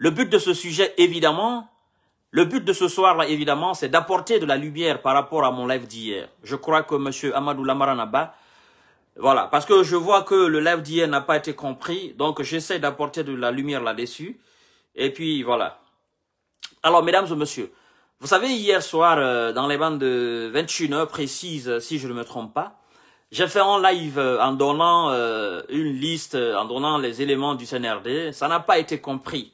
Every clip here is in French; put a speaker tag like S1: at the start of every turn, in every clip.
S1: Le but de ce sujet, évidemment, le but de ce soir-là, évidemment, c'est d'apporter de la lumière par rapport à mon live d'hier. Je crois que M. Amadou Lamaranaba, voilà, parce que je vois que le live d'hier n'a pas été compris, donc j'essaie d'apporter de la lumière là-dessus. Et puis, voilà. Alors, mesdames et messieurs, vous savez, hier soir, euh, dans les bandes de 21h précises, si je ne me trompe pas, j'ai fait un live euh, en donnant euh, une liste, en donnant les éléments du CNRD. Ça n'a pas été compris.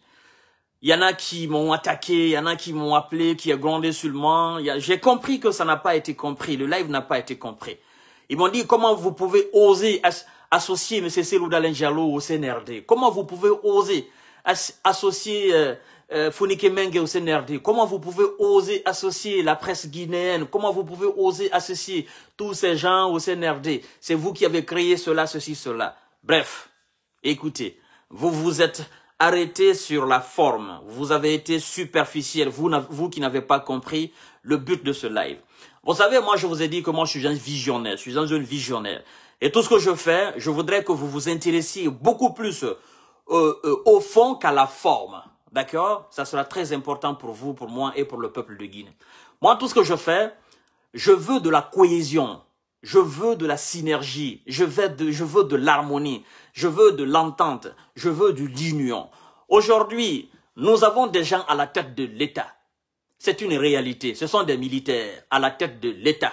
S1: Il y en a qui m'ont attaqué, il y en a qui m'ont appelé, qui a grondé sur moi. J'ai compris que ça n'a pas été compris. Le live n'a pas été compris. Ils m'ont dit comment vous pouvez oser associer M. Selou Diallo au CNRD. Comment vous pouvez oser associer euh, euh, Menge au CNRD Comment vous pouvez oser associer la presse guinéenne? Comment vous pouvez oser associer tous ces gens au CNRD C'est vous qui avez créé cela, ceci, cela. Bref, écoutez, vous vous êtes arrêté sur la forme. Vous avez été superficiel, vous, vous qui n'avez pas compris le but de ce live. Vous savez, moi je vous ai dit que moi je suis un visionnaire, je suis un jeune visionnaire. Et tout ce que je fais, je voudrais que vous vous intéressiez beaucoup plus euh, euh, au fond qu'à la forme. D'accord? Ça sera très important pour vous, pour moi et pour le peuple de Guinée. Moi, tout ce que je fais, je veux de la cohésion, je veux de la synergie, je veux de, l'harmonie, je veux de l'entente, je veux de l'union. Aujourd'hui, nous avons des gens à la tête de l'État. C'est une réalité. Ce sont des militaires à la tête de l'État.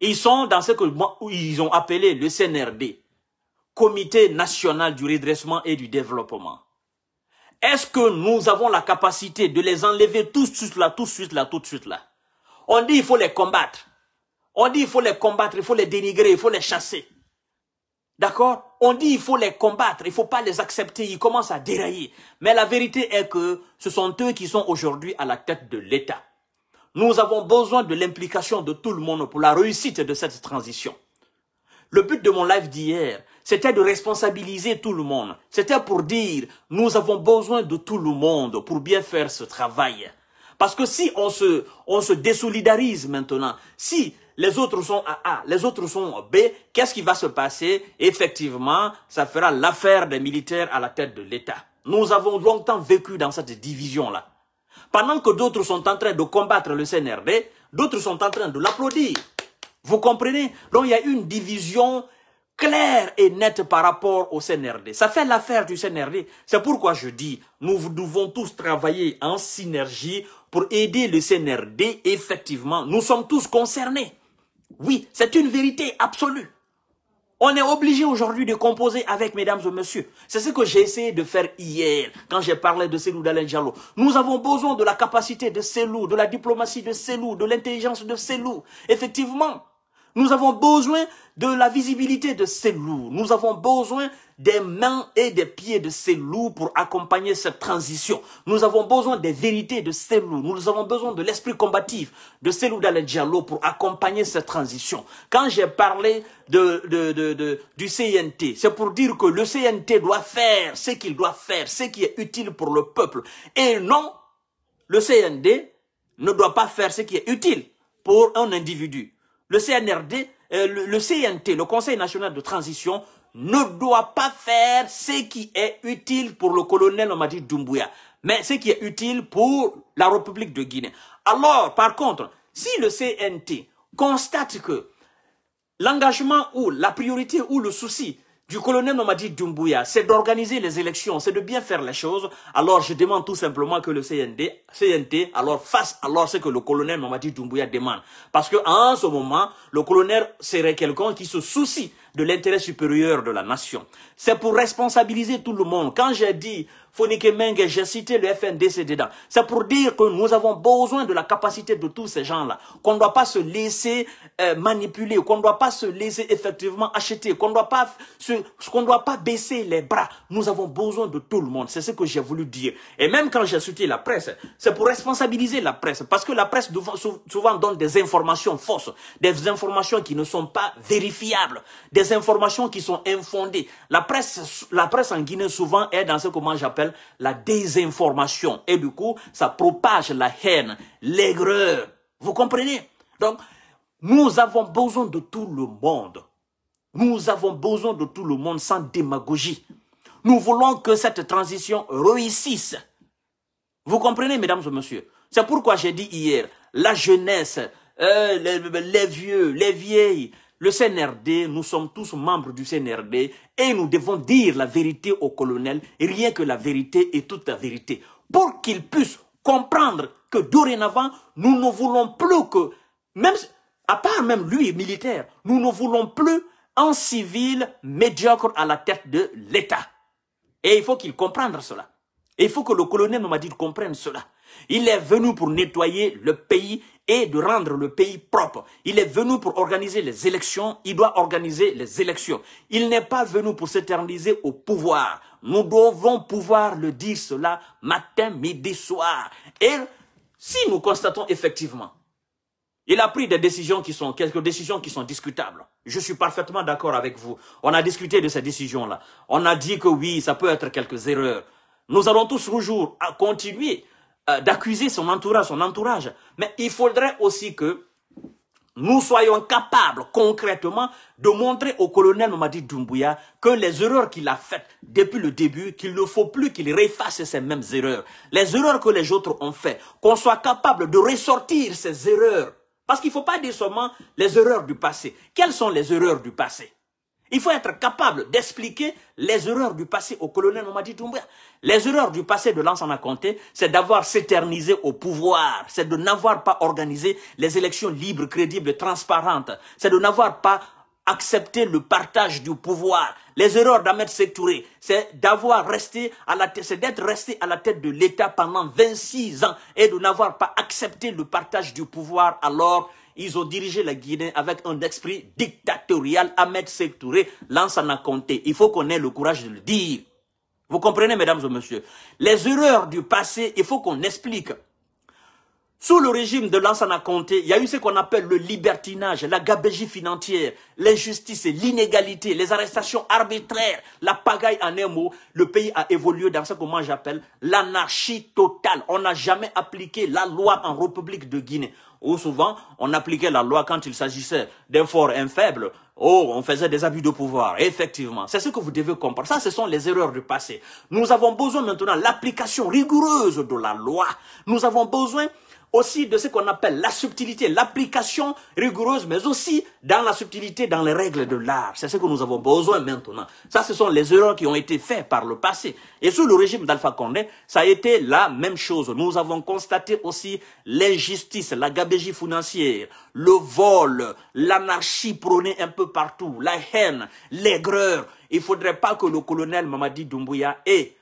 S1: Ils sont dans ce que ils ont appelé le CNRD, Comité national du redressement et du développement. Est-ce que nous avons la capacité de les enlever tout de suite là, tout de suite là, tout de suite là? On dit il faut les combattre. On dit il faut les combattre, il faut les dénigrer, il faut les chasser. D'accord? On dit il faut les combattre, il ne faut pas les accepter, ils commencent à dérailler. Mais la vérité est que ce sont eux qui sont aujourd'hui à la tête de l'État. Nous avons besoin de l'implication de tout le monde pour la réussite de cette transition. Le but de mon live d'hier, c'était de responsabiliser tout le monde. C'était pour dire, nous avons besoin de tout le monde pour bien faire ce travail. Parce que si on se, on se désolidarise maintenant, si les autres sont à A, les autres sont B, qu'est-ce qui va se passer? Effectivement, ça fera l'affaire des militaires à la tête de l'État. Nous avons longtemps vécu dans cette division-là. Pendant que d'autres sont en train de combattre le CNRD, d'autres sont en train de l'applaudir. Vous comprenez? Donc il y a une division claire et nette par rapport au CNRD. Ça fait l'affaire du CNRD. C'est pourquoi je dis, nous devons tous travailler en synergie pour aider le CNRD. Effectivement, nous sommes tous concernés. Oui, c'est une vérité absolue. On est obligé aujourd'hui de composer avec mesdames et messieurs. C'est ce que j'ai essayé de faire hier quand j'ai parlé de Selou d'Alain Diallo. Nous avons besoin de la capacité de Selou, de la diplomatie de Selou, de l'intelligence de Selou. Effectivement, nous avons besoin de la visibilité de ces loups. Nous avons besoin des mains et des pieds de ces loups pour accompagner cette transition. Nous avons besoin des vérités de ces loups. Nous avons besoin de l'esprit combatif de ces loups Diallo pour accompagner cette transition. Quand j'ai parlé du CNT, c'est pour dire que le CNT doit faire ce qu'il doit faire, ce qui est utile pour le peuple. Et non, le CND ne doit pas faire ce qui est utile pour un individu le CNRD, euh, le, CNT, le Conseil national de transition, ne doit pas faire ce qui est utile pour le colonel Omadi Doumbouya, mais ce qui est utile pour la République de Guinée. Alors, par contre, si le CNT constate que l'engagement ou la priorité ou le souci du colonel Nomadi Doumbouya, c'est d'organiser les élections, c'est de bien faire les choses, alors je demande tout simplement que le CND, CNT alors fasse alors ce que le colonel Nomadi Doumbouya demande. Parce que en ce moment, le colonel serait quelqu'un qui se soucie de l'intérêt supérieur de la nation. C'est pour responsabiliser tout le monde. Quand j'ai dit Fonike Menge, j'ai cité le FNDC dedans. C'est pour dire que nous avons besoin de la capacité de tous ces gens-là, qu'on ne doit pas se laisser euh, manipuler, qu'on ne doit pas se laisser effectivement acheter, qu'on ne doit pas doit pas baisser les bras. Nous avons besoin de tout le monde. C'est ce que j'ai voulu dire. Et même quand j'ai cité la presse, c'est pour responsabiliser la presse, parce que la presse souvent donne des informations fausses, des informations qui ne sont pas vérifiables, informations qui sont infondées. La presse, la presse en Guinée souvent est dans ce que moi j'appelle la désinformation. Et du coup, ça propage la haine, l'aigreur. Vous comprenez? Donc, nous avons besoin de tout le monde. Nous avons besoin de tout le monde sans démagogie. Nous voulons que cette transition réussisse. Vous comprenez, mesdames et messieurs? C'est pourquoi j'ai dit hier, la jeunesse, euh, les, vieux, les vieilles, le CNRD, nous sommes tous membres du CNRD et nous devons dire la vérité au colonel, rien que la vérité et toute la vérité, pour qu'il puisse comprendre que dorénavant, nous ne voulons plus que, même, à part même lui, militaire, nous ne voulons plus un civil médiocre à la tête de l'État. Et il faut qu'il comprenne cela. il faut que le colonel Mamadi comprenne cela. Il est venu pour nettoyer le pays et de rendre le pays propre. Il est venu pour organiser les élections, il doit organiser les élections. Il n'est pas venu pour s'éterniser au pouvoir. Nous devons pouvoir le dire cela matin, midi, soir. Et si nous constatons effectivement, il a pris des décisions qui sont, quelques décisions qui sont discutables. Je suis parfaitement d'accord avec vous. On a discuté de ces décisions-là. On a dit que oui, ça peut être quelques erreurs. Nous allons tous toujours à continuer euh, d'accuser son entourage, son entourage. Mais il faudrait aussi que nous soyons capables concrètement de montrer au colonel Mamadi Doumbouya que les erreurs qu'il a faites depuis le début, qu'il ne faut plus qu'il réfasse ces mêmes erreurs. Les erreurs que les autres ont faites, qu'on soit capable de ressortir ces erreurs. Parce qu'il ne faut pas dire seulement les erreurs du passé. Quelles sont les erreurs du passé? Il faut être capable d'expliquer les erreurs du passé au colonel Mamadi. Les erreurs du passé de Lansana Conté, c'est d'avoir s'éternisé au pouvoir, c'est de n'avoir pas organisé les élections libres, crédibles, transparentes, c'est de n'avoir pas accepté le partage du pouvoir. Les erreurs d'Ahmed Sektouré, c'est d'avoir resté à la c'est d'être resté à la tête de l'État pendant 26 ans et de n'avoir pas accepté le partage du pouvoir alors ils ont dirigé la Guinée avec un esprit dictatorial. Ahmed Sektouré, Lansana Conté. Il faut qu'on ait le courage de le dire. Vous comprenez, mesdames et messieurs? Les erreurs du passé, il faut qu'on explique. Sous le régime de Lansana Conté, il y a eu ce qu'on appelle le libertinage, la gabégie financière, l'injustice, l'inégalité, les arrestations arbitraires, la pagaille en un mot. Le pays a évolué dans ce que moi j'appelle l'anarchie totale. On n'a jamais appliqué la loi en République de Guinée. Ou souvent, on appliquait la loi quand il s'agissait d'un fort, un faible. Oh, on faisait des abus de pouvoir. Effectivement, c'est ce que vous devez comprendre. Ça, ce sont les erreurs du passé. Nous avons besoin maintenant l'application rigoureuse de la loi. Nous avons besoin aussi de ce qu'on appelle la subtilité, l'application rigoureuse, mais aussi dans la subtilité, dans les règles de l'art. C'est ce que nous avons besoin maintenant. Ça, ce sont les erreurs qui ont été faites par le passé. Et sous le régime d'Alpha Condé, ça a été la même chose. Nous avons constaté aussi l'injustice, la gabégie financière, le vol, l'anarchie prônée un peu partout, la haine, l'aigreur. Il faudrait pas que le colonel Mamadi Doumbouya ait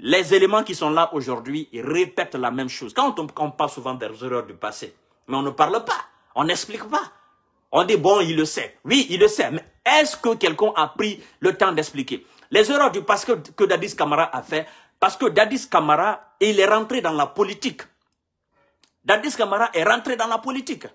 S1: les éléments qui sont là aujourd'hui, répètent la même chose. Quand on, parle souvent des erreurs du passé, mais on ne parle pas, on n'explique pas. On dit, bon, il le sait. Oui, il le sait, mais est-ce que quelqu'un a pris le temps d'expliquer? Les erreurs du passé que, que Dadis Kamara a fait, parce que Dadis Kamara, il est rentré dans la politique. Dadis Kamara est rentré dans la politique.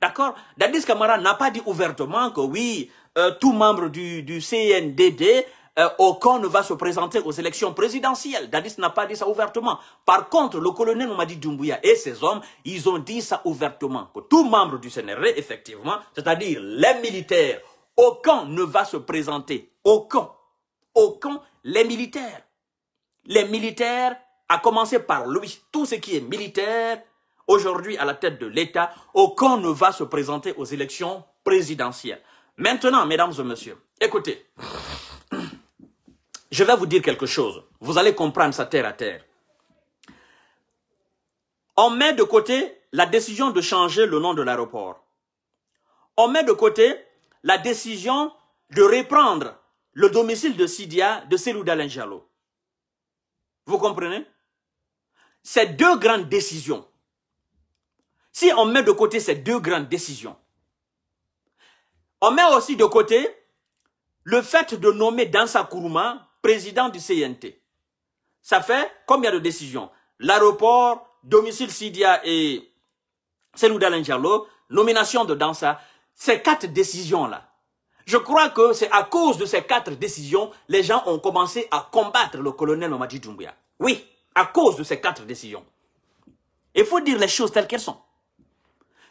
S1: D'accord? Dadis Kamara n'a pas dit ouvertement que oui, euh, tout membre du CNDD euh, aucun ne va se présenter aux élections présidentielles. Dadis n'a pas dit ça ouvertement. Par contre, le colonel Mamadi Doumbouya et ses hommes, ils ont dit ça ouvertement. Que tout membre du CNR, effectivement, c'est-à-dire les militaires, aucun ne va se présenter. Aucun. Aucun. Les militaires. Les militaires, à commencer par lui, tout ce qui est militaire, aujourd'hui à la tête de l'État, aucun ne va se présenter aux élections présidentielles. Maintenant, mesdames et messieurs, écoutez. Je vais vous dire quelque chose. Vous allez comprendre ça terre à terre. On met de côté la décision de changer le nom de l'aéroport. On met de côté la décision de reprendre le domicile de Sidia de Selou Dalenjalo. Vous comprenez? Ces deux grandes décisions. Si on met de côté ces deux grandes décisions, on met aussi de côté le fait de nommer Dansa Kourouma président du CNT. Ça fait combien de décisions? L'aéroport, domicile Sidia et Selou Dalenjalo, nomination de Dansa, ces quatre décisions-là. Je crois que c'est à cause de ces quatre décisions, les gens ont commencé à combattre le colonel Mamadi Doumbouya. Oui, à cause de ces quatre décisions. Il faut dire les choses telles qu'elles sont.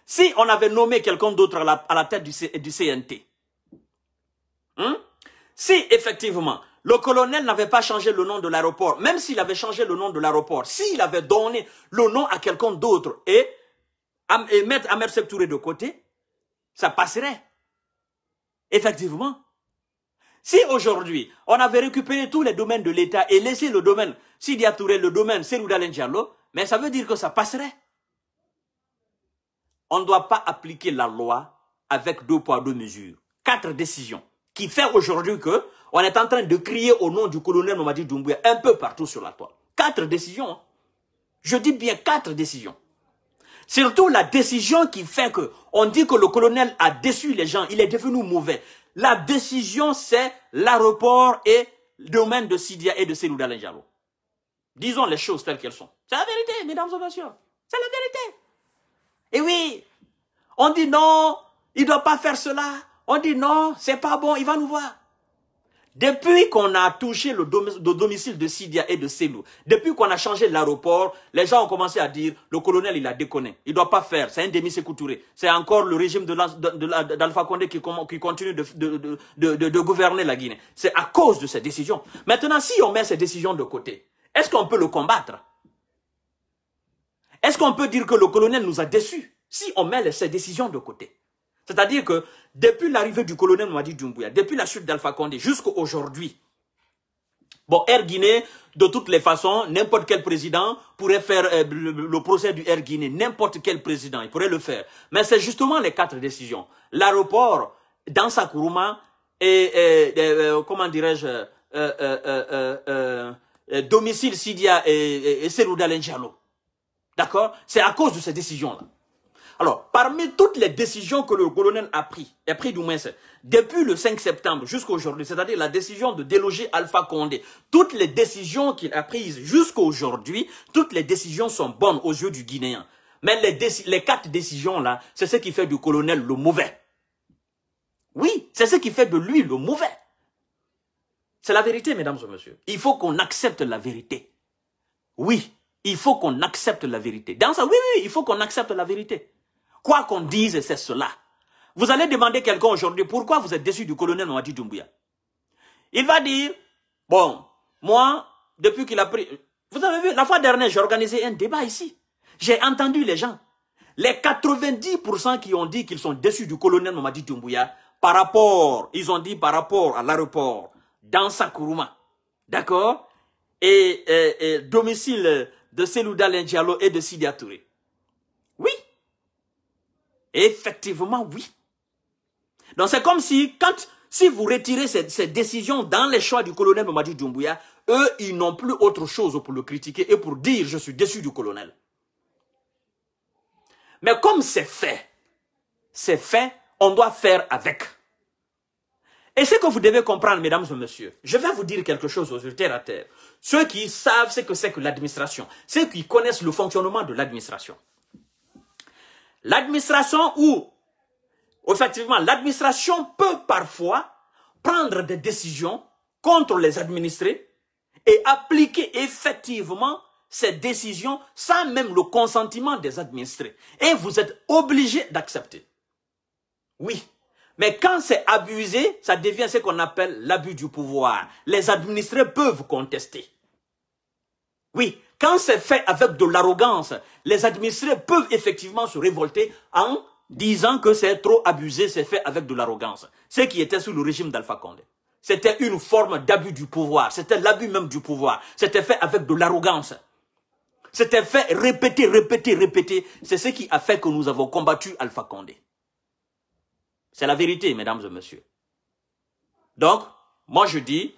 S1: Si on avait nommé quelqu'un d'autre à la, tête du, du CNT, hein, Si effectivement, le colonel n'avait pas changé le nom de l'aéroport, même s'il avait changé le nom de l'aéroport, s'il avait donné le nom à quelqu'un d'autre et, et mettre Amer Touré de côté, ça passerait. Effectivement. Si aujourd'hui, on avait récupéré tous les domaines de l'État et laissé le domaine Sidi Touré, le domaine Serouda Diallo, mais ça veut dire que ça passerait. On ne doit pas appliquer la loi avec deux poids, deux mesures. Quatre décisions qui fait aujourd'hui que on est en train de crier au nom du colonel Mamadi Doumbouya un peu partout sur la toile. Quatre décisions. Hein. Je dis bien quatre décisions. Surtout la décision qui fait que on dit que le colonel a déçu les gens, il est devenu mauvais. La décision, c'est l'aéroport et le domaine de Sidia et de Selouda Lenjalo. Disons les choses telles qu'elles sont. C'est la vérité, mesdames et messieurs. C'est la vérité. Et oui, on dit non, il ne doit pas faire cela. On dit non, c'est pas bon, il va nous voir. Depuis qu'on a touché le domicile de Sidia et de Selou, depuis qu'on a changé l'aéroport, les gens ont commencé à dire, le colonel, il a déconné. Il ne doit pas faire, c'est un demi sécouturé. C'est encore le régime d'Alpha Condé qui, continue de, gouverner la Guinée. C'est à cause de ces décisions. Maintenant, si on met ces décisions de côté, est-ce qu'on peut le combattre? Est-ce qu'on peut dire que le colonel nous a déçus si on met ces décisions de côté? C'est-à-dire que depuis l'arrivée du colonel Mwadi Doumbouya, depuis la chute d'Alpha Condé jusqu'à aujourd'hui, bon, Air Guinée, de toutes les façons, n'importe quel président pourrait faire euh, le, procès du Air Guinée, n'importe quel président, il pourrait le faire. Mais c'est justement les quatre décisions. L'aéroport dans Sakuruma et, euh, comment dirais-je, euh, domicile Sidia et, et, Serouda D'accord? C'est à cause de ces décisions-là. Alors, parmi toutes les décisions que le colonel a prises, a pris du moins depuis le 5 septembre jusqu'à aujourd'hui, c'est-à-dire la décision de déloger Alpha Condé, toutes les décisions qu'il a prises jusqu'à aujourd'hui, toutes les décisions sont bonnes aux yeux du Guinéen. Mais les, les quatre décisions-là, c'est ce qui fait du colonel le mauvais. Oui, c'est ce qui fait de lui le mauvais. C'est la vérité, mesdames et messieurs. Il faut qu'on accepte la vérité. Oui, il faut qu'on accepte la vérité. Dans ça, oui, oui, il faut qu'on accepte la vérité. Quoi qu'on dise, c'est cela. Vous allez demander quelqu'un aujourd'hui, pourquoi vous êtes déçu du colonel Nwadi Doumbouya? Il va dire, bon, moi, depuis qu'il a pris... Vous avez vu, la fois dernière, j'ai organisé un débat ici. J'ai entendu les gens. Les 90% qui ont dit qu'ils sont déçus du colonel Nwadi Doumbouya, par rapport, ils ont dit par rapport à l'aéroport, dans Sakuruma, d'accord? Et, domicile de Selouda Lendialo et de Sidi Touré. Effectivement, oui. Donc c'est comme si, quand, si vous retirez ces, décisions dans les choix du colonel Mamadi Doumbouya, eux, ils n'ont plus autre chose pour le critiquer et pour dire je suis déçu du colonel. Mais comme c'est fait, c'est fait, on doit faire avec. Et ce que vous devez comprendre, mesdames et messieurs, je vais vous dire quelque chose aux terre terre. Ceux qui savent ce que c'est que l'administration, ceux qui connaissent le fonctionnement de l'administration. L'administration ou, effectivement, l'administration peut parfois prendre des décisions contre les administrés et appliquer effectivement ces décisions sans même le consentement des administrés. Et vous êtes obligé d'accepter. Oui. Mais quand c'est abusé, ça devient ce qu'on appelle l'abus du pouvoir. Les administrés peuvent contester. Oui, quand c'est fait avec de l'arrogance, les administrés peuvent effectivement se révolter en disant que c'est trop abusé, c'est fait avec de l'arrogance. Ce qui était sous le régime d'Alpha Condé. C'était une forme d'abus du pouvoir. C'était l'abus même du pouvoir. C'était fait avec de l'arrogance. C'était fait répéter, répéter, répéter. C'est ce qui a fait que nous avons combattu Alpha Condé. C'est la vérité, mesdames et messieurs. Donc, moi je dis,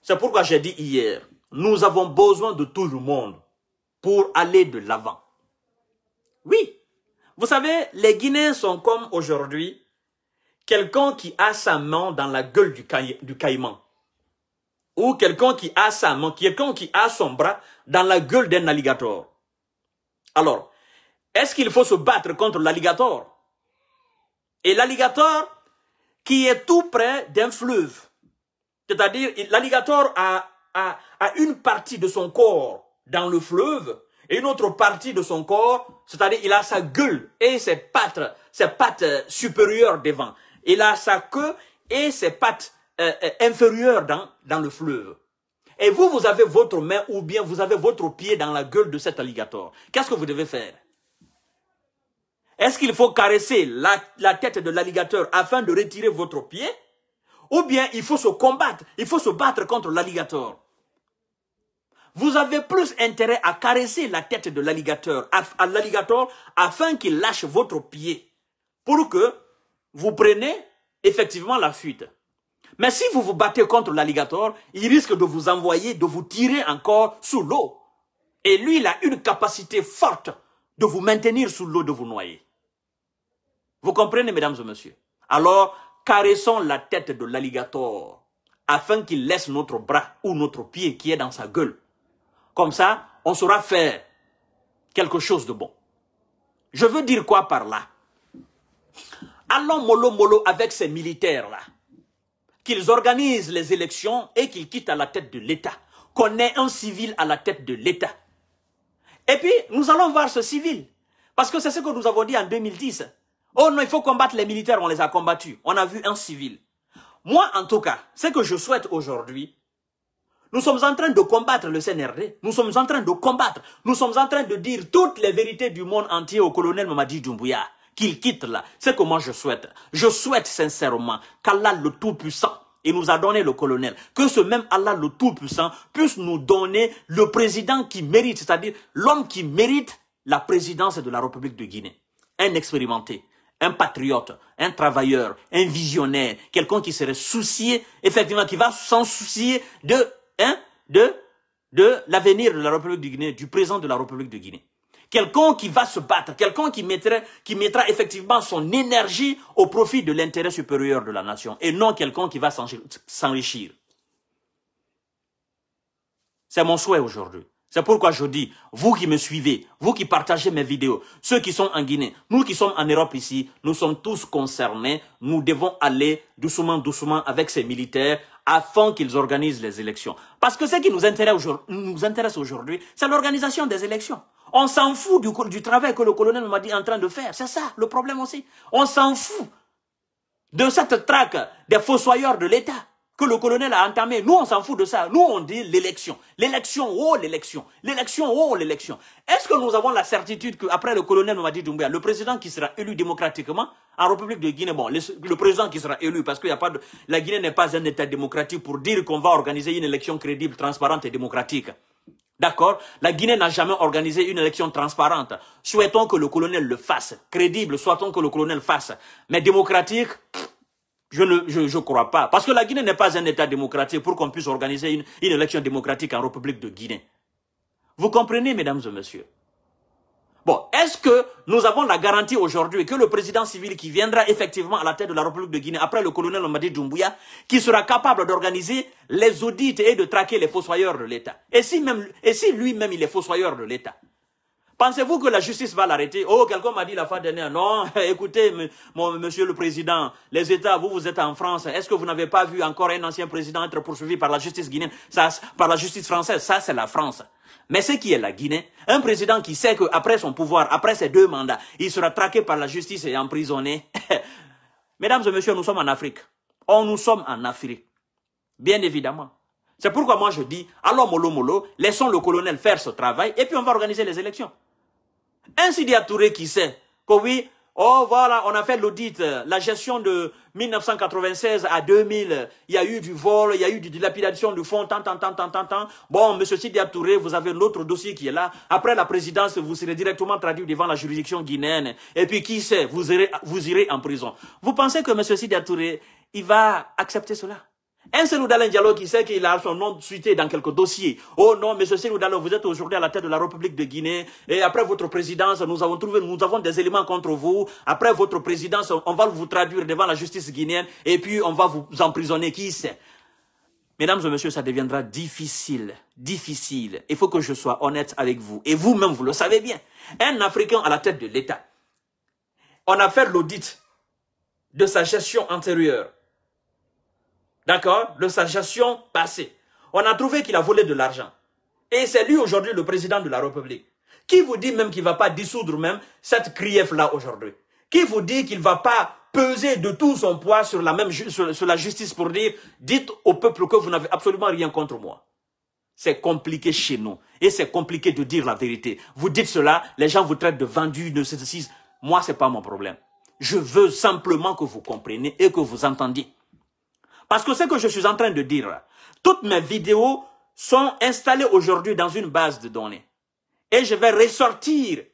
S1: c'est pourquoi j'ai dit hier, nous avons besoin de tout le monde pour aller de l'avant. Oui, vous savez, les Guinéens sont comme aujourd'hui quelqu'un qui a sa main dans la gueule du, caïman. Ou quelqu'un qui a sa main, quelqu'un qui a son bras dans la gueule d'un alligator. Alors, est-ce qu'il faut se battre contre l'alligator? Et l'alligator qui est tout près d'un fleuve. C'est-à-dire, l'alligator a a, une partie de son corps dans le fleuve et une autre partie de son corps, c'est-à-dire il a sa gueule et ses pattes, ses pattes supérieures devant. Il a sa queue et ses pattes euh, euh, inférieur dans, dans le fleuve. Et vous, vous avez votre main ou bien vous avez votre pied dans la gueule de cet alligator. Qu'est-ce que vous devez faire? Est-ce qu'il faut caresser la, la tête de l'alligator afin de retirer votre pied? Ou bien il faut se combattre, il faut se battre contre l'alligator? Vous avez plus intérêt à caresser la tête de l'alligator, l'alligator, afin qu'il lâche votre pied, pour que vous preniez effectivement la fuite. Mais si vous vous battez contre l'alligator, il risque de vous envoyer, de vous tirer encore sous l'eau. Et lui, il a une capacité forte de vous maintenir sous l'eau, de vous noyer. Vous comprenez, mesdames et messieurs? Alors, caressons la tête de l'alligator afin qu'il laisse notre bras ou notre pied qui est dans sa gueule. Comme ça, on saura faire quelque chose de bon. Je veux dire quoi par là? Allons mollo mollo avec ces militaires-là. Qu'ils organisent les élections et qu'ils quittent à la tête de l'État. Qu'on ait un civil à la tête de l'État. Et puis, nous allons voir ce civil. Parce que c'est ce que nous avons dit en 2010. Oh non, il faut combattre les militaires, on les a combattus. On a vu un civil. Moi, en tout cas, ce que je souhaite aujourd'hui, nous sommes en train de combattre le CNRD. Nous sommes en train de combattre. Nous sommes en train de dire toutes les vérités du monde entier au colonel Mamadi Doumbouya. Qu'il quitte là. C'est que moi je souhaite. Je souhaite sincèrement qu'Allah le Tout-Puissant et nous a donné le colonel, que ce même Allah le Tout-Puissant puisse nous donner le président qui mérite, c'est-à-dire l'homme qui mérite la présidence de la République de Guinée. Un expérimenté, un patriote, un travailleur, un visionnaire, quelqu'un qui serait soucié, effectivement, qui va s'en soucier de hein, de, de l'avenir de la République de Guinée, du président de la République de Guinée. Quelqu'un qui va se battre, quelqu'un qui mettra, qui mettra effectivement son énergie au profit de l'intérêt supérieur de la nation et non quelqu'un qui va s'enrichir. C'est mon souhait aujourd'hui. C'est pourquoi je dis, vous qui me suivez, vous qui partagez mes vidéos, ceux qui sont en Guinée, nous qui sommes en Europe ici, nous sommes tous concernés. Nous devons aller doucement, doucement avec ces militaires afin qu'ils organisent les élections. Parce que ce qui nous intéresse aujourd'hui, c'est l'organisation des élections. On s'en fout du, du, travail que le colonel m'a dit en train de faire. C'est ça le problème aussi. On s'en fout de cette traque des fossoyeurs de l'État que le colonel a entamé. Nous, on s'en fout de ça. Nous, on dit l'élection. L'élection, oh l'élection. L'élection, oh l'élection. Est-ce que nous avons la certitude qu'après le colonel Mamadi Doumbouya, le président qui sera élu démocratiquement en République de Guinée, bon, le, président qui sera élu, parce que y a pas de, la Guinée n'est pas un État démocratique pour dire qu'on va organiser une élection crédible, transparente et démocratique. D'accord? La Guinée n'a jamais organisé une élection transparente. Souhaitons que le colonel le fasse. Crédible, souhaitons que le colonel fasse. Mais démocratique, je ne je, crois pas. Parce que la Guinée n'est pas un État démocratique pour qu'on puisse organiser une, une élection démocratique en République de Guinée. Vous comprenez, mesdames et messieurs? Bon, est-ce que nous avons la garantie aujourd'hui que le président civil qui viendra effectivement à la tête de la République de Guinée après le colonel Omadi Doumbouya, qui sera capable d'organiser les audits et de traquer les fossoyeurs de l'État? Et si et si lui-même il est fossoyeur de l'État? Pensez-vous que la justice va l'arrêter? Oh, quelqu'un m'a dit la fois dernière, non, écoutez, monsieur le président, les États, vous, vous êtes en France, est-ce que vous n'avez pas vu encore un ancien président être poursuivi par la justice guinéenne, ça, par la justice française Ça, c'est la France. Mais ce qui est la Guinée, un président qui sait qu'après son pouvoir, après ses deux mandats, il sera traqué par la justice et emprisonné. Mesdames et messieurs, nous sommes en Afrique. Oh, nous sommes en Afrique. Bien évidemment. C'est pourquoi moi je dis, allons mollo mollo, laissons le colonel faire ce travail et puis on va organiser les élections. Un Sidi Touré qui sait que oui, oh voilà, on a fait l'audit, la gestion de 1996 à 2000, il y a eu du vol, il y a eu de lapidation du fonds, tant, tant, tant, tant, tant, tant. Bon, monsieur Sidi Touré, vous avez l'autre dossier qui est là. Après la présidence, vous serez directement traduit devant la juridiction guinéenne. Et puis, qui sait, vous irez, vous irez en prison. Vous pensez que monsieur Sidi Touré, il va accepter cela? Un Selou Diallo qui sait qu'il a son nom suité dans quelques dossiers. Oh non, monsieur Selou vous êtes aujourd'hui à la tête de la République de Guinée. Et après votre présidence, nous avons trouvé, nous avons des éléments contre vous. Après votre présidence, on va vous traduire devant la justice guinéenne. Et puis, on va vous emprisonner. Qui sait? Mesdames et messieurs, ça deviendra difficile, difficile. Il faut que je sois honnête avec vous. Et vous-même, vous le savez bien. Un Africain à la tête de l'État. On a fait l'audit de sa gestion antérieure d'accord, de sa passée. On a trouvé qu'il a volé de l'argent. Et c'est lui aujourd'hui le président de la République. Qui vous dit même qu'il ne va pas dissoudre même cette CRIEF-là aujourd'hui? Qui vous dit qu'il ne va pas peser de tout son poids sur la, même sur, la justice pour dire, dites au peuple que vous n'avez absolument rien contre moi? C'est compliqué chez nous. Et c'est compliqué de dire la vérité. Vous dites cela, les gens vous traitent de vendus, de ceci. Moi, c'est pas mon problème. Je veux simplement que vous compreniez et que vous entendiez. Parce que ce que je suis en train de dire, toutes mes vidéos sont installées aujourd'hui dans une base de données. Et je vais ressortir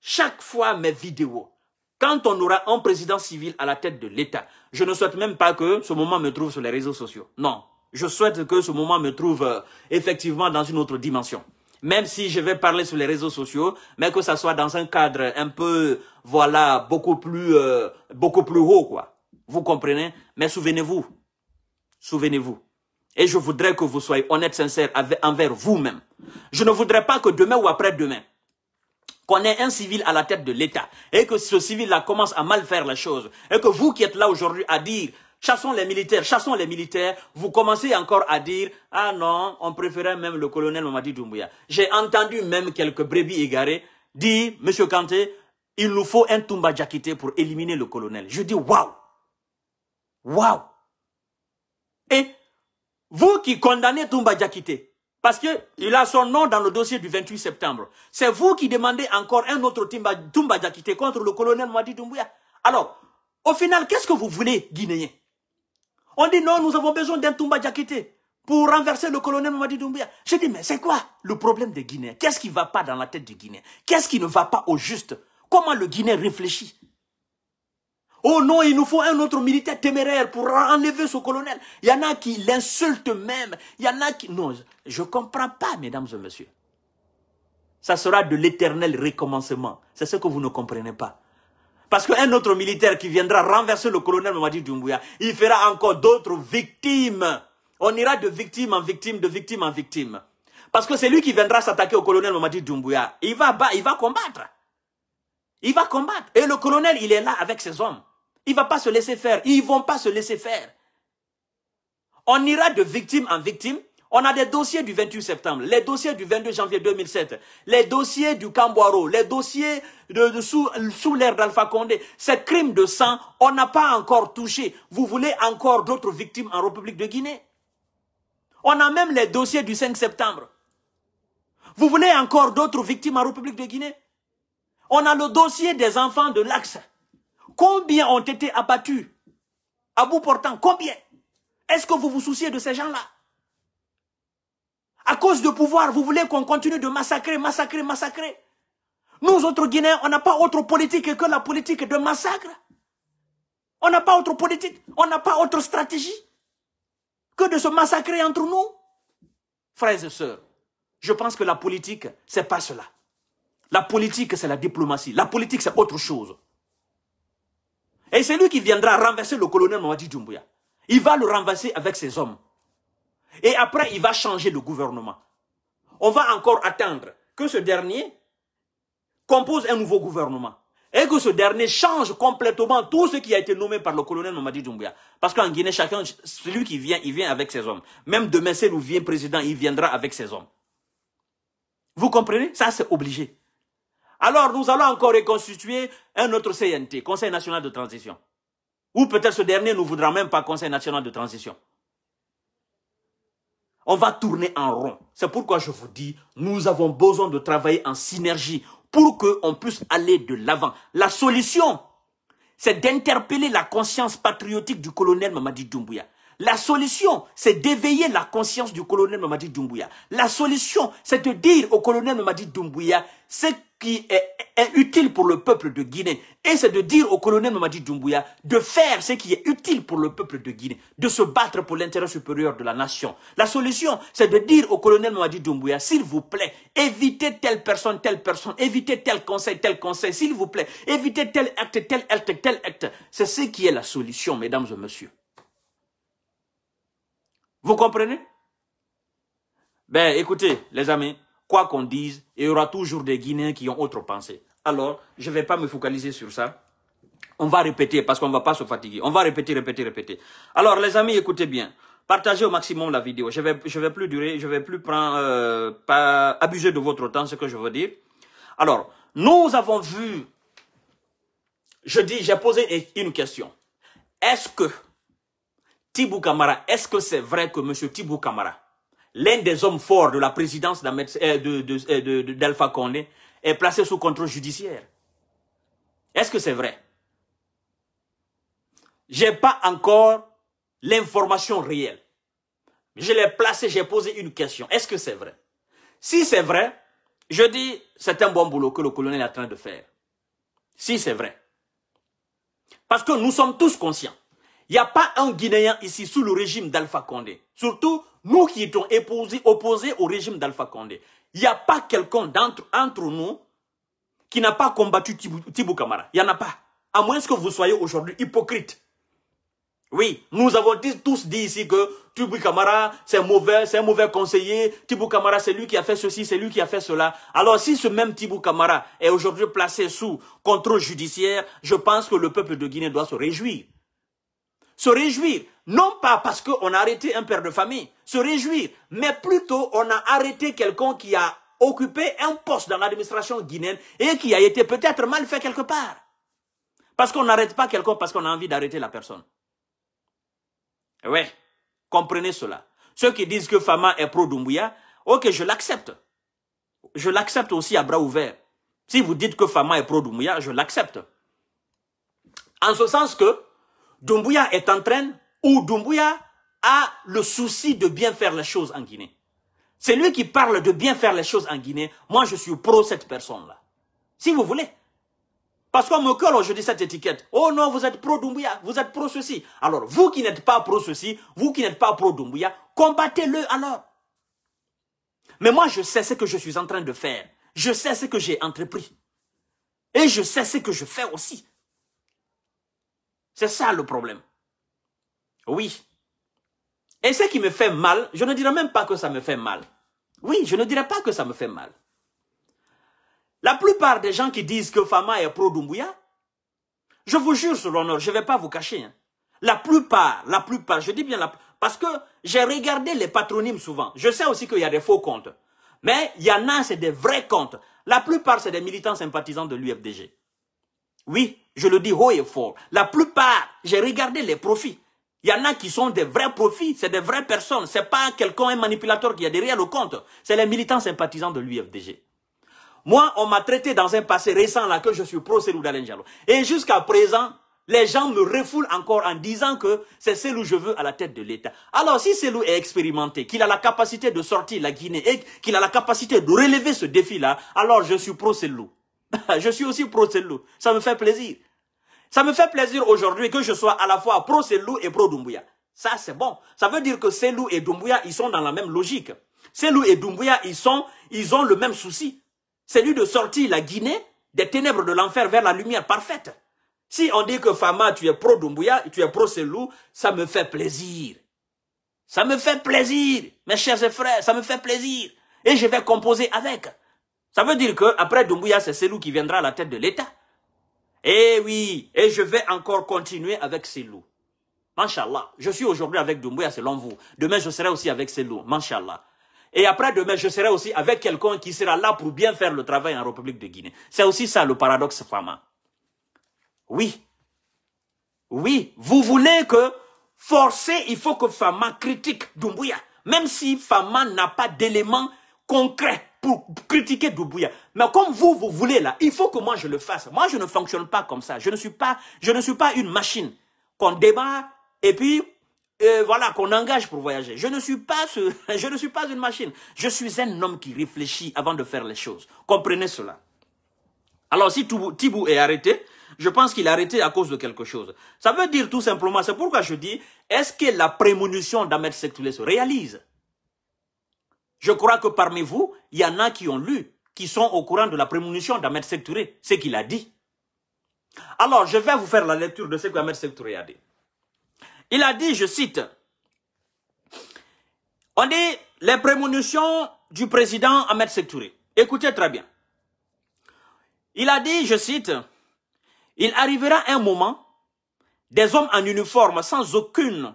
S1: chaque fois mes vidéos. Quand on aura un président civil à la tête de l'État, je ne souhaite même pas que ce moment me trouve sur les réseaux sociaux. Non, je souhaite que ce moment me trouve euh, effectivement dans une autre dimension. Même si je vais parler sur les réseaux sociaux, mais que ça soit dans un cadre un peu, voilà, beaucoup plus, euh, beaucoup plus haut, quoi. Vous comprenez? Mais souvenez-vous, souvenez-vous. Et je voudrais que vous soyez honnête, sincère envers vous-même. Je ne voudrais pas que demain ou après-demain, qu'on ait un civil à la tête de l'État et que ce civil-là commence à mal faire les choses et que vous qui êtes là aujourd'hui à dire chassons les militaires, chassons les militaires, vous commencez encore à dire ah non, on préférait même le colonel Mamadi Doumbouya. J'ai entendu même quelques brebis égarés dire Monsieur Kanté, il nous faut un Toumba Djakité pour éliminer le colonel. Je dis waouh, waouh. Et vous qui condamnez Toumba Djakité, parce qu'il a son nom dans le dossier du 28 septembre. C'est vous qui demandez encore un autre Toumba Diakité contre le colonel Mwadi Doumbouya. Alors, au final, qu'est-ce que vous voulez, Guinéens On dit non, nous avons besoin d'un Toumba Diakité pour renverser le colonel Mwadi Doumbouya. Je dis, mais c'est quoi le problème des Guinéens? Qu'est-ce qui ne va pas dans la tête du Guinéen Qu'est-ce qui ne va pas au juste? Comment le Guinéen réfléchit? Oh non, il nous faut un autre militaire téméraire pour enlever ce colonel. Il y en a qui l'insultent même. Il y en a qui... Non, je ne comprends pas, mesdames et messieurs. Ça sera de l'éternel recommencement. C'est ce que vous ne comprenez pas. Parce qu'un autre militaire qui viendra renverser le colonel Mamadi Doumbouya, il fera encore d'autres victimes. On ira de victime en victime, de victime en victime. Parce que c'est lui qui viendra s'attaquer au colonel Mamadi Doumbouya. Il va, il va combattre. Il va combattre. Et le colonel, il est là avec ses hommes. Il ne va pas se laisser faire. Ils ne vont pas se laisser faire. On ira de victime en victime. On a des dossiers du 28 septembre, les dossiers du 22 janvier 2007, les dossiers du Camboiro, les dossiers de, sous, sous l'ère d'Alpha Condé. Ces crimes de sang, on n'a pas encore touché. Vous voulez encore d'autres victimes en République de Guinée? On a même les dossiers du 5 septembre. Vous voulez encore d'autres victimes en République de Guinée? On a le dossier des enfants de l'Axe. Combien ont été abattus À bout portant, combien? Est-ce que vous vous souciez de ces gens-là? À cause de pouvoir, vous voulez qu'on continue de massacrer, massacrer, massacrer? Nous autres Guinéens, on n'a pas autre politique que la politique de massacre. On n'a pas autre politique, on n'a pas autre stratégie que de se massacrer entre nous. Frères et sœurs, je pense que la politique, c'est pas cela. La politique, c'est la diplomatie. La politique, c'est autre chose. Et c'est lui qui viendra renverser le colonel Mamadi Doumbouya. Il va le renverser avec ses hommes. Et après, il va changer le gouvernement. On va encore attendre que ce dernier compose un nouveau gouvernement. Et que ce dernier change complètement tout ce qui a été nommé par le colonel Mamadi Doumbouya. Parce qu'en Guinée, chacun, celui qui vient, il vient avec ses hommes. Même demain, si nous vient président, il viendra avec ses hommes. Vous comprenez? Ça, c'est obligé. Alors nous allons encore reconstituer un autre CNT, Conseil national de transition. Ou peut-être ce dernier ne voudra même pas Conseil national de transition. On va tourner en rond. C'est pourquoi je vous dis, nous avons besoin de travailler en synergie pour qu'on puisse aller de l'avant. La solution, c'est d'interpeller la conscience patriotique du colonel Mamadi Doumbouya. La solution, c'est d'éveiller la conscience du colonel Mamadi Doumbouya. La solution, c'est de dire au colonel Mamadi Doumbouya ce qui est, utile pour le peuple de Guinée. Et c'est de dire au colonel Mamadi Doumbouya de faire ce qui est utile pour le peuple de Guinée, de se battre pour l'intérêt supérieur de la nation. La solution, c'est de dire au colonel Mamadi Doumbouya, s'il vous plaît, évitez telle personne, telle personne, évitez tel conseil, tel conseil, s'il vous plaît, évitez tel acte, tel acte, tel acte. C'est ce qui est la solution, mesdames et messieurs. Vous comprenez? Ben, écoutez, les amis, quoi qu'on dise, il y aura toujours des Guinéens qui ont autre pensée. Alors, je ne vais pas me focaliser sur ça. On va répéter parce qu'on ne va pas se fatiguer. On va répéter, répéter, répéter. Alors, les amis, écoutez bien. Partagez au maximum la vidéo. Je ne vais, plus durer, je ne vais plus prendre, euh, abuser de votre temps, ce que je veux dire. Alors, nous avons vu je dis, j'ai posé une question. Est-ce que Tibou Kamara, est-ce que c'est vrai que M. Tibou Kamara, l'un des hommes forts de la présidence d'Alpha euh, de, Condé, est placé sous contrôle judiciaire Est-ce que c'est vrai? Je n'ai pas encore l'information réelle. Je l'ai placé, j'ai posé une question. Est-ce que c'est vrai? Si c'est vrai, je dis, c'est un bon boulot que le colonel est en train de faire. Si c'est vrai. Parce que nous sommes tous conscients. Il n'y a pas un Guinéen ici sous le régime d'Alpha Condé. Surtout, nous qui étions opposés, au régime d'Alpha Condé. Il n'y a pas quelqu'un d'entre entre nous qui n'a pas combattu Tibou, Kamara. Il n'y en a pas. À moins que vous soyez aujourd'hui hypocrite. Oui, nous avons tous dit ici que Tibou Kamara, c'est mauvais, c'est un mauvais conseiller. Tibou Kamara, c'est lui qui a fait ceci, c'est lui qui a fait cela. Alors si ce même Tibou Kamara est aujourd'hui placé sous contrôle judiciaire, je pense que le peuple de Guinée doit se réjouir. Se réjouir, non pas parce qu'on a arrêté un père de famille, se réjouir, mais plutôt on a arrêté quelqu'un qui a occupé un poste dans l'administration guinéenne et qui a été peut-être mal fait quelque part. Parce qu'on n'arrête pas quelqu'un parce qu'on a envie d'arrêter la personne. Oui, comprenez cela. Ceux qui disent que Fama est pro-Doumbouya, ok, je l'accepte. Je l'accepte aussi à bras ouverts. Si vous dites que Fama est pro-Doumbouya, je l'accepte. En ce sens que Doumbouya est en train, ou Doumbouya a le souci de bien faire les choses en Guinée. C'est lui qui parle de bien faire les choses en Guinée. Moi, je suis pro cette personne-là. Si vous voulez. Parce qu'on me colle aujourd'hui cette étiquette. Oh non, vous êtes pro Doumbouya, vous êtes pro ceci. Alors, vous qui n'êtes pas pro ceci, vous qui n'êtes pas pro Doumbouya, combattez-le alors. Mais moi, je sais ce que je suis en train de faire. Je sais ce que j'ai entrepris. Et je sais ce que je fais aussi. C'est ça le problème. Oui. Et ce qui me fait mal, je ne dirais même pas que ça me fait mal. Oui, je ne dirais pas que ça me fait mal. La plupart des gens qui disent que Fama est pro-Doumbouya, je vous jure sur l'honneur, je ne vais pas vous cacher. Hein. La plupart, la plupart, je dis bien la parce que j'ai regardé les patronymes souvent. Je sais aussi qu'il y a des faux comptes. Mais il y en a, c'est des vrais comptes. La plupart, c'est des militants sympathisants de l'UFDG. Oui, je le dis haut et fort. La plupart, j'ai regardé les profits. Il y en a qui sont des vrais profits, c'est des vraies personnes. C'est pas quelqu'un, un manipulateur qui a derrière le compte. C'est les militants sympathisants de l'UFDG. Moi, on m'a traité dans un passé récent là que je suis pro Selou Diallo. Et jusqu'à présent, les gens me refoulent encore en disant que c'est Selou je veux à la tête de l'État. Alors, si Selou est expérimenté, qu'il a la capacité de sortir la Guinée et qu'il a la capacité de relever ce défi-là, alors je suis pro Selou. je suis aussi pro Selou. Ça me fait plaisir. Ça me fait plaisir aujourd'hui que je sois à la fois pro Selou et pro Doumbouya. Ça, c'est bon. Ça veut dire que Selou et Doumbouya, ils sont dans la même logique. Selou et Doumbouya, ils, sont, ils ont le même souci. C'est lui de sortir la Guinée des ténèbres de l'enfer vers la lumière parfaite. Si on dit que Fama, tu es pro Doumbouya, tu es pro Selou, ça me fait plaisir. Ça me fait plaisir, mes chers frères, ça me fait plaisir. Et je vais composer avec. Ça veut dire que après Doumbouya, c'est Selou qui viendra à la tête de l'État. Eh oui, et je vais encore continuer avec Selou. Manchallah, je suis aujourd'hui avec Doumbouya selon vous. Demain, je serai aussi avec Selou. Manchallah. Et après demain, je serai aussi avec quelqu'un qui sera là pour bien faire le travail en République de Guinée. C'est aussi ça le paradoxe Fama. Oui. Oui, vous voulez que forcer, il faut que Fama critique Doumbouya. Même si Fama n'a pas d'éléments concrets pour critiquer Doumbouya. Mais comme vous, vous voulez là, il faut que moi je le fasse. Moi, je ne fonctionne pas comme ça. Je ne suis pas, une machine qu'on débat et puis voilà, qu'on engage pour voyager. Je ne, suis pas je ne suis pas une machine. Je suis un homme qui réfléchit avant de faire les choses. Comprenez cela. Alors, si Tibou est arrêté, je pense qu'il est arrêté à cause de quelque chose. Ça veut dire tout simplement, c'est pourquoi je dis, est-ce que la prémonition d'Ahmed Sektoulé se réalise? Je crois que parmi vous, il y en a qui ont lu, qui sont au courant de la prémonition d'Ahmed Sektouré, ce qu'il a dit. Alors, je vais vous faire la lecture de ce qu'Ahmed Sektouré a dit. Il a dit, je cite, on dit les prémonitions du président Ahmed Sektouré. Écoutez très bien. Il a dit, je cite, il arrivera un moment, des hommes en uniforme sans aucune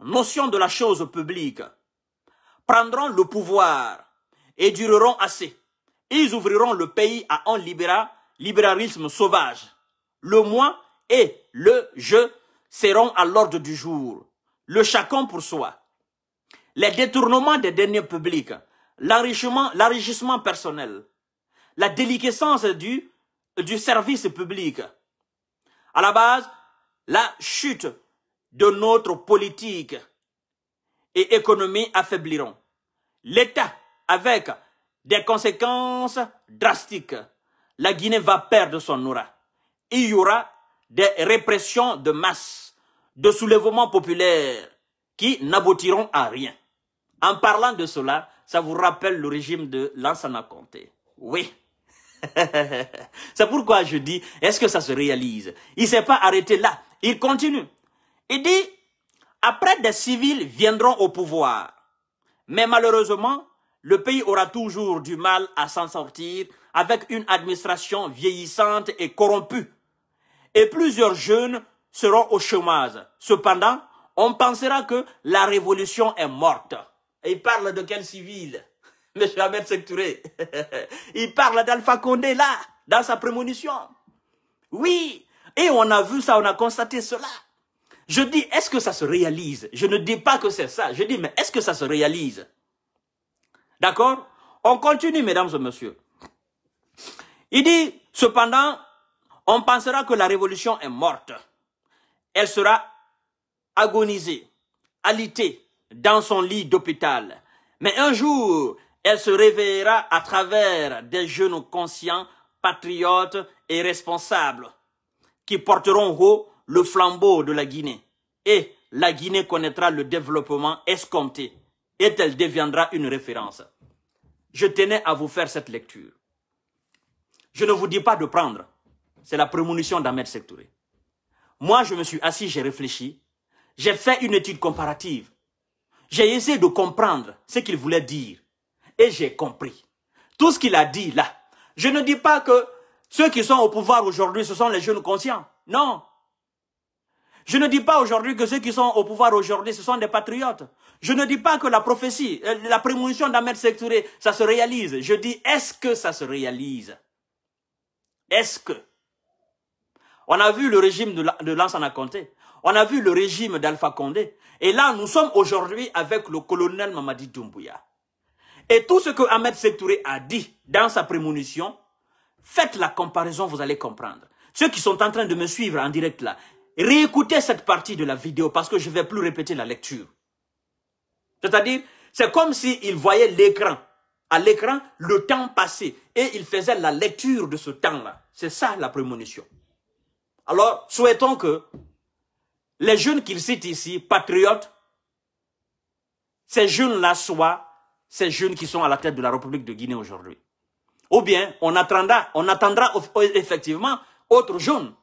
S1: notion de la chose publique prendront le pouvoir et dureront assez. Ils ouvriront le pays à un libéralisme sauvage le moi et le je seront à l'ordre du jour. Le chacun pour soi. Les détournements des derniers publics, l'enrichissement, personnel, la déliquescence du service public. À la base, la chute de notre politique et économie affaibliront. L'État, avec des conséquences drastiques, la Guinée va perdre son aura. Il y aura des répressions de masse, de soulèvements populaires qui n'aboutiront à rien. En parlant de cela, ça vous rappelle le régime de Lansana Conté. Oui. C'est pourquoi je dis, est-ce que ça se réalise? Il ne s'est pas arrêté là. Il continue. Il dit, après des civils viendront au pouvoir. Mais malheureusement, le pays aura toujours du mal à s'en sortir avec une administration vieillissante et corrompue. Et plusieurs jeunes seront au chômage. Cependant, on pensera que la révolution est morte. Et il parle de quel civil? Monsieur Ahmed Sektouré. il parle d'Alpha Condé là, dans sa prémonition. Oui, et on a vu ça, on a constaté cela. Je dis, est-ce que ça se réalise? Je ne dis pas que c'est ça. Je dis, mais est-ce que ça se réalise? D'accord? On continue, mesdames et messieurs. Il dit, cependant, on pensera que la révolution est morte. Elle sera agonisée, alitée dans son lit d'hôpital. Mais un jour, elle se réveillera à travers des jeunes conscients, patriotes et responsables qui porteront haut le flambeau de la Guinée. Et la Guinée connaîtra le développement escompté et elle deviendra une référence. Je tenais à vous faire cette lecture. Je ne vous dis pas de prendre. C'est la prémonition d'Ahmed Sektouré. Moi, je me suis assis, j'ai réfléchi. J'ai fait une étude comparative. J'ai essayé de comprendre ce qu'il voulait dire. Et j'ai compris. Tout ce qu'il a dit là. Je ne dis pas que ceux qui sont au pouvoir aujourd'hui, ce sont les jeunes conscients. Non. Je ne dis pas aujourd'hui que ceux qui sont au pouvoir aujourd'hui, ce sont des patriotes. Je ne dis pas que la prophétie, euh, la prémonition d'Ahmed Sektouré, ça se réalise. Je dis, est-ce que ça se réalise? Est-ce que? On a vu le régime de Lansana Conté. On a vu le régime d'Alpha Condé. Et là, nous sommes aujourd'hui avec le colonel Mamadi Doumbouya. Et tout ce que Ahmed Sektouré a dit dans sa prémonition, faites la comparaison, vous allez comprendre. Ceux qui sont en train de me suivre en direct là, réécoutez cette partie de la vidéo parce que je ne vais plus répéter la lecture. C'est-à-dire, c'est comme s'il voyait l'écran. À l'écran, le temps passé. Et il faisait la lecture de ce temps-là. C'est ça la prémonition. Alors, souhaitons que les jeunes qu'il cite ici, patriotes, ces jeunes-là soient ces jeunes qui sont à la tête de la République de Guinée aujourd'hui. Ou bien, on attendra, on attendra effectivement autres jeunes.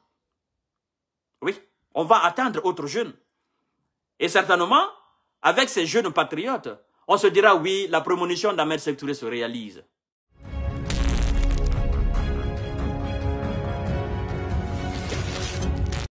S1: On va attendre autres jeunes. Et certainement, avec ces jeunes patriotes, on se dira oui, la prémonition d'Ahmed Sektouré se réalise.